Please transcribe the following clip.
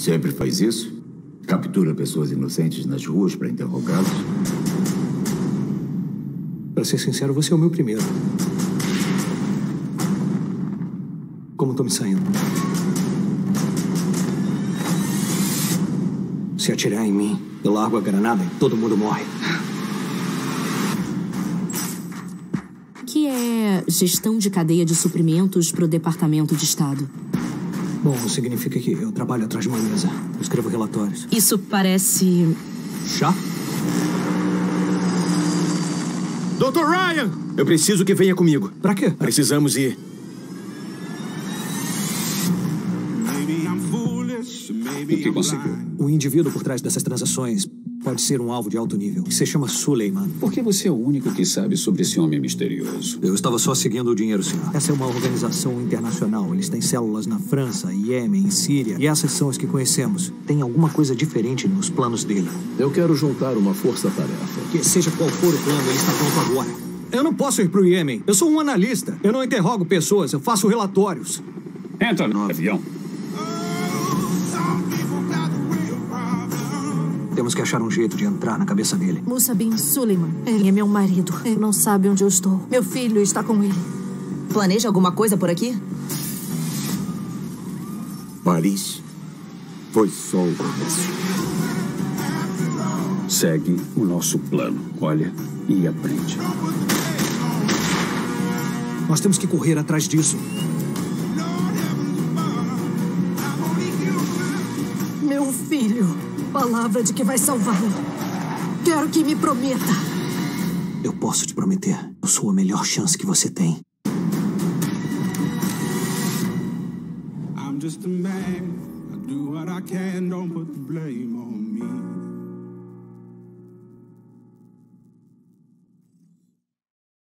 Sempre faz isso? Captura pessoas inocentes nas ruas para interrogá-los? Para ser sincero, você é o meu primeiro. Como tô me saindo? Se atirar em mim, eu largo a granada e todo mundo morre. Que é gestão de cadeia de suprimentos para o Departamento de Estado. Bom, significa que eu trabalho atrás de uma mesa. Eu escrevo relatórios. Isso parece. Chá? Dr. Ryan! Eu preciso que venha comigo. Pra quê? Precisamos ir. O que conseguiu? O indivíduo por trás dessas transações pode ser um alvo de alto nível, que se chama Suleiman. Por que você é o único que sabe sobre esse homem misterioso? Eu estava só seguindo o dinheiro, senhor. Essa é uma organização internacional. Eles têm células na França, Iêmen, Síria. E essas são as que conhecemos. Tem alguma coisa diferente nos planos dele. Eu quero juntar uma força-tarefa. Que seja qual for o plano, ele está pronto agora. Eu não posso ir para o Iêmen. Eu sou um analista. Eu não interrogo pessoas, eu faço relatórios. Entra no avião. Temos que achar um jeito de entrar na cabeça dele. Musa Bin Suleiman. Ele é meu marido. Ele não sabe onde eu estou. Meu filho está com ele. Planeja alguma coisa por aqui? Paris foi só o começo. Segue o nosso plano. Olha e aprende. Nós temos que correr atrás disso. Meu filho. Palavra de que vai salvá-lo. Quero que me prometa. Eu posso te prometer. Eu sou a melhor chance que você tem. I'm just a man. I do what I can. Don't put the blame on me.